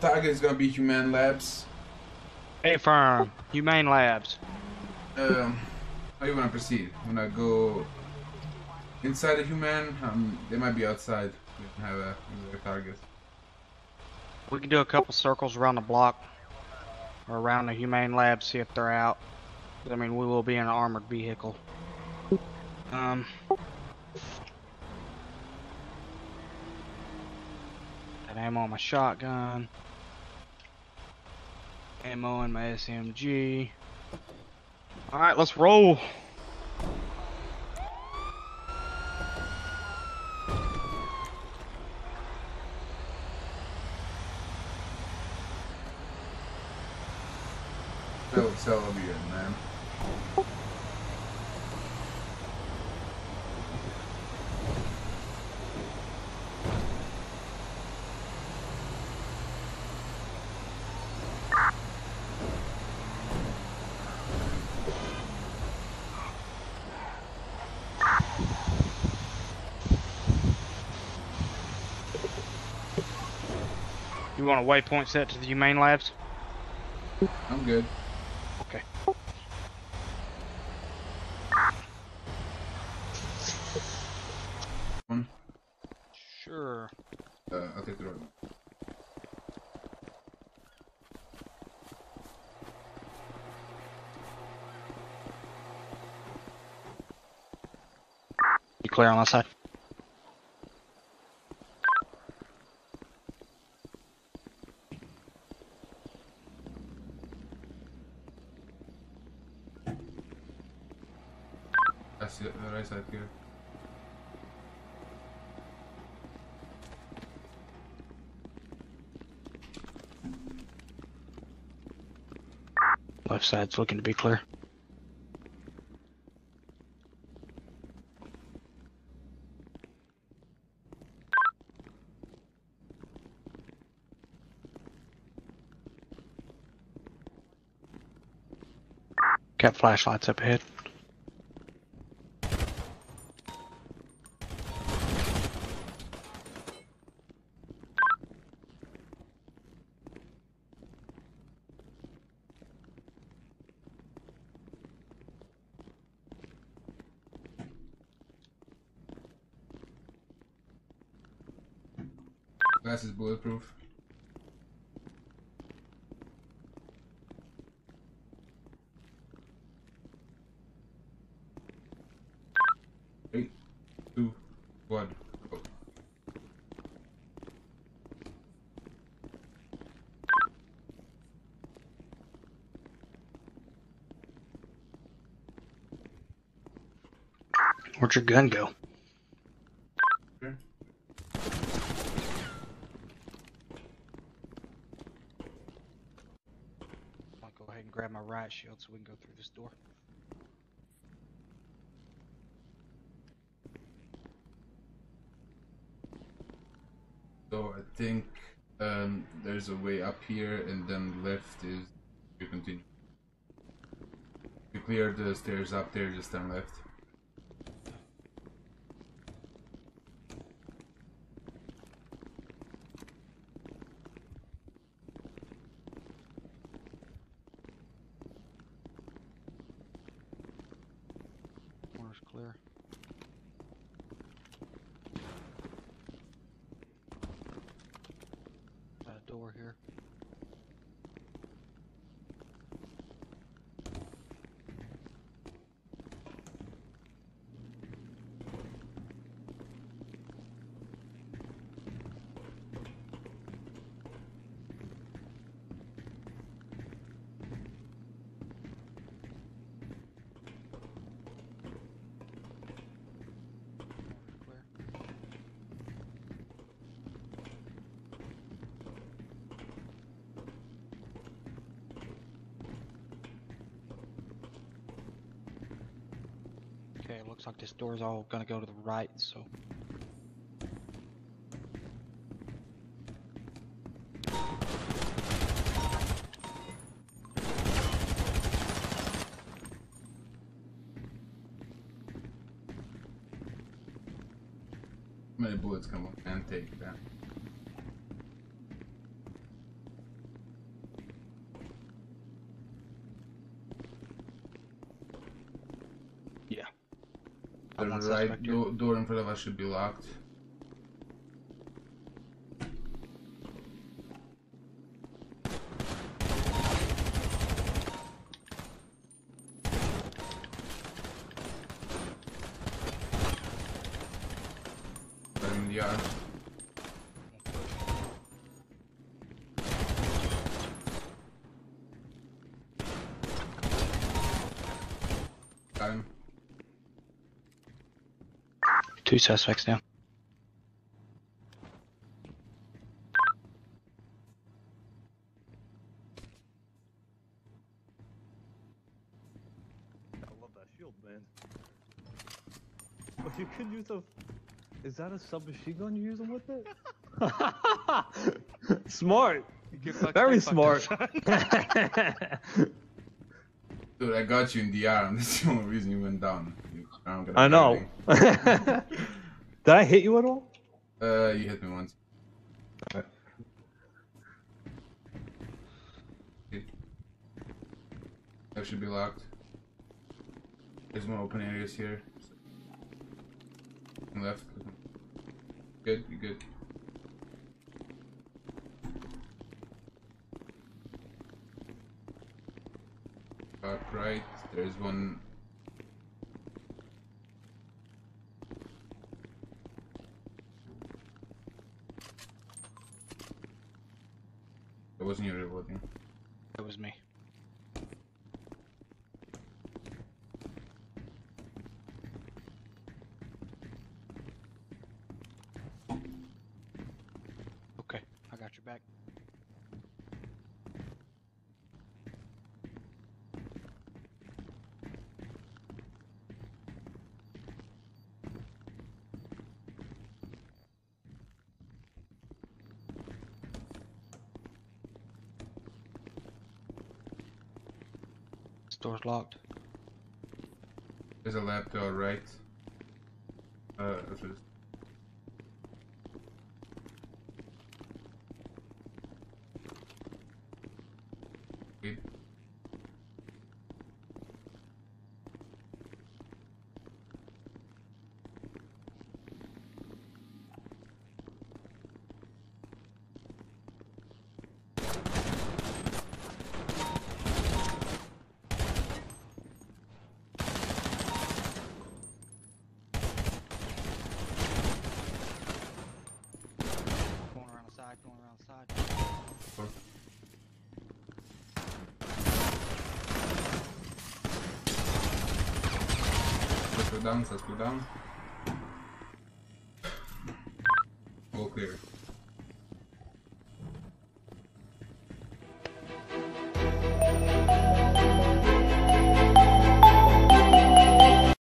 target is gonna be Human Labs. A firm, Humane Labs. Um, how you wanna proceed? Wanna go inside the Human? Um, they might be outside. We don't have a, a target. We can do a couple circles around the block or around the Humane Lab, see if they're out. I mean, we will be in an armored vehicle. Um. Got ammo on my shotgun. Ammo in my SMG. Alright, let's roll. So I'll be in, man. You want a waypoint set to the Humane Labs? I'm good. Okay. One. Sure. Uh, I'll take the road. You clear on that side? That's the, the right side here. Left side's looking to be clear. Got flashlights up ahead. Glass is bulletproof. Where'd your gun go? Sure. I'll go ahead and grab my riot shield so we can go through this door. So I think um, there's a way up here, and then left is you continue. You clear the stairs up there, just turn left. Clear. Got a door here. Clear. Okay, it looks like this door's all gonna go to the right, so. Many bullets come up and take that? The right suspect do- door in front of us should be locked. Got him in the yard. Got him. Two suspects down. I love that shield, man. Oh, you can use a. Is that a submachine gun you're using with it? smart. Very smart. Dude, I got you in the arm. That's the only reason you went down. Aren't gonna I know. Did I hit you at all? Uh, you hit me once. That should be locked. There's more open areas here. Left. Good, you good. Back right, there's one. It wasn't you reloading. It was me. Okay, I got your back. This door's locked. There's a lab to our right. Uh, that's what it's- Good. Going around the side, going around the side. Suspect down, suspect down. All clear.